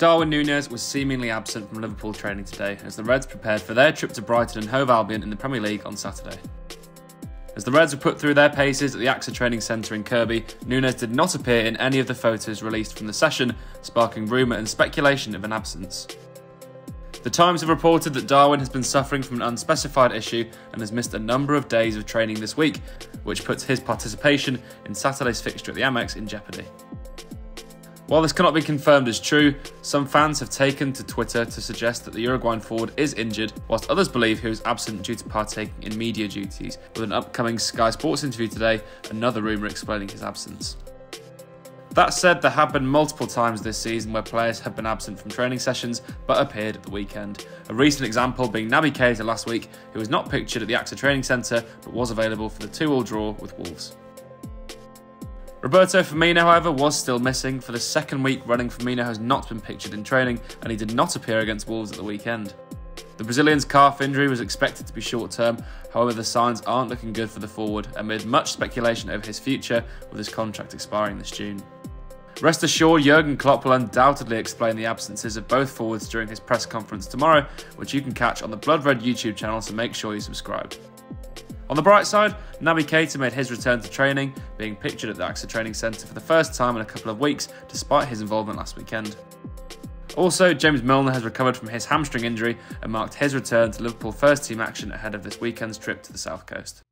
Darwin Núñez was seemingly absent from Liverpool training today as the Reds prepared for their trip to Brighton and Hove Albion in the Premier League on Saturday. As the Reds were put through their paces at the AXA Training Centre in Kirkby, Núñez did not appear in any of the photos released from the session, sparking rumour and speculation of an absence. The Times have reported that Darwin has been suffering from an unspecified issue and has missed a number of days of training this week, which puts his participation in Saturday's fixture at the Amex in jeopardy. While this cannot be confirmed as true, some fans have taken to Twitter to suggest that the Uruguayan forward is injured, whilst others believe he was absent due to partaking in media duties, with an upcoming Sky Sports interview today, another rumour explaining his absence. That said, there have been multiple times this season where players have been absent from training sessions but appeared at the weekend. A recent example being Naby Keita last week, who was not pictured at the AXA Training Centre but was available for the 2 all draw with Wolves. Roberto Firmino, however, was still missing. For the second week running, Firmino has not been pictured in training and he did not appear against Wolves at the weekend. The Brazilian's calf injury was expected to be short term, however, the signs aren't looking good for the forward amid much speculation over his future with his contract expiring this June. Rest assured, Jurgen Klopp will undoubtedly explain the absences of both forwards during his press conference tomorrow, which you can catch on the Blood Red YouTube channel, so make sure you subscribe. On the bright side, Naby Keita made his return to training, being pictured at the AXA Training Centre for the first time in a couple of weeks, despite his involvement last weekend. Also, James Milner has recovered from his hamstring injury and marked his return to Liverpool first team action ahead of this weekend's trip to the South Coast.